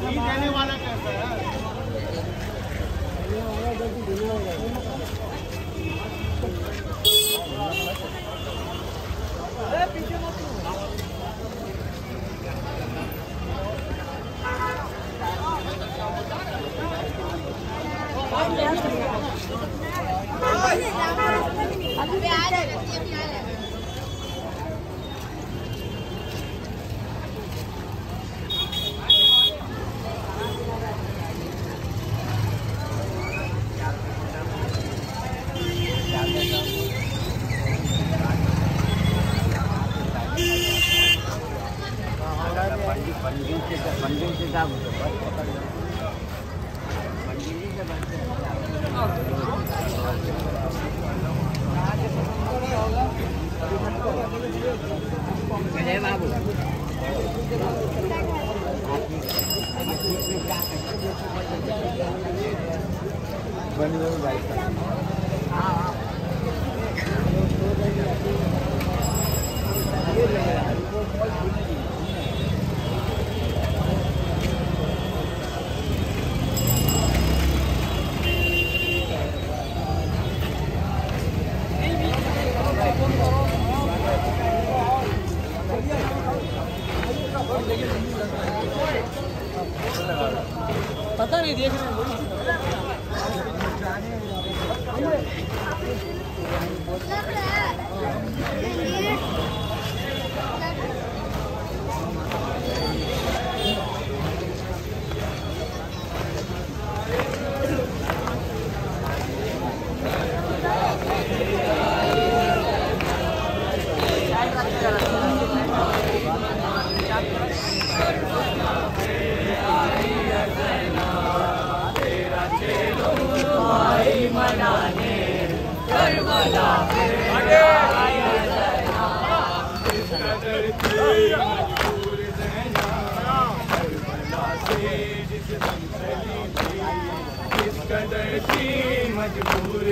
देने वाला कैसा है? देने वाला अभी आ रहे हैं अभी आ रहे हैं। पंडित से पंडित से साहब बस पकड़ लो पंडित जी से बस जय बाबू बनी बनी पता नहीं देख रहे हैं मजबूर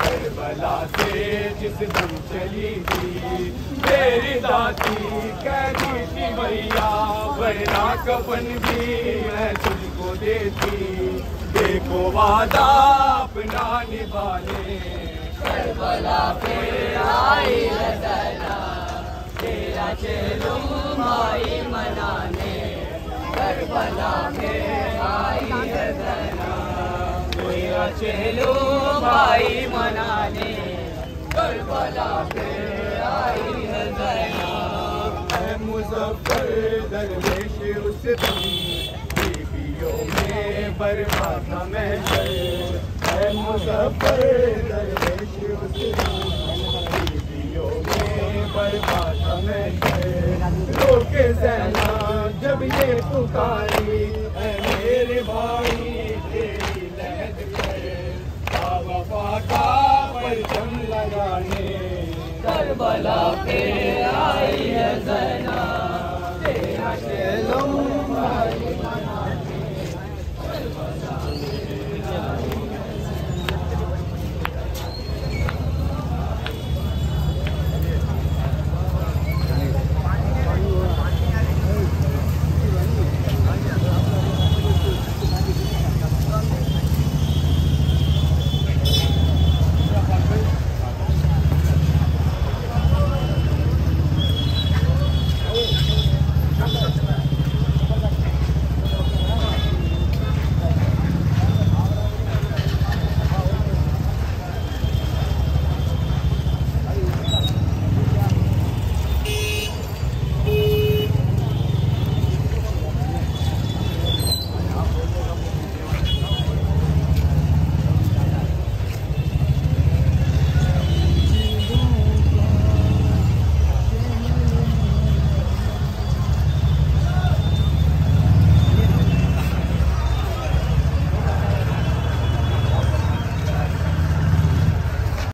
करबला से जिस दम चली थी तेरी दादी कहती थी भैया वरना कफन भी मैं तुझको देती देखो वादा अपना निभा ले करबला पे आई रजना तेरा चलो माई मनाने। करबला पे आई रजना मेरा चलो भाई मनाने। करबला पे आई रजना है मुजफ्फर दरवेश उस बीबियों में बर्बाद मैं रोक जैना जब ये पुकारी मेरे भाई तेरी का परचम लगाने करबला पे है